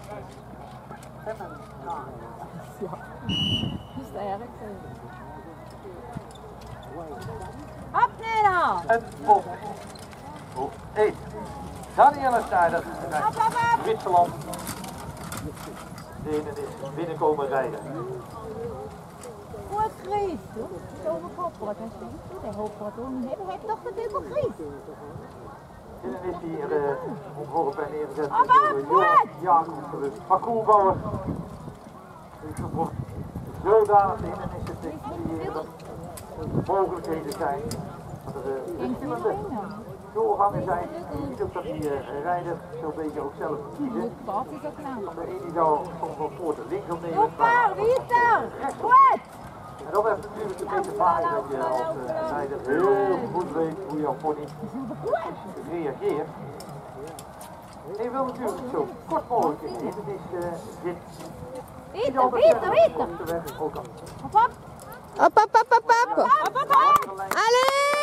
Sterk. Op, Nederland! En op. Op 1. Danielle Snijder Op, op, op! Zwitserland. Denen is binnenkomen rijden. Zo bekoppelen, dat is niet. Hij hoopt wat. Hij heeft toch natuurlijk ook Gries. Is hier ontworpen en neergezet door! Jacobs, de parcoursbouwer. Dus zodanig in en is het hier dat er mogelijkheden zijn. Dat er verschillende doorgangen zijn. En je ziet ook dat die uh, rijder zo'n beetje ook zelf kiezen. De ene zou soms wel voor de wie is daar? Goed! En dat heeft natuurlijk een beetje vaak dat je als uh, rijder heel goed weet hoe jouw pony reageert. En je wil natuurlijk zo kort mogelijk in. Het is uh, dit. Weg ook al. Op, op! Op, op, op, op, op. Op, op, op! Allee.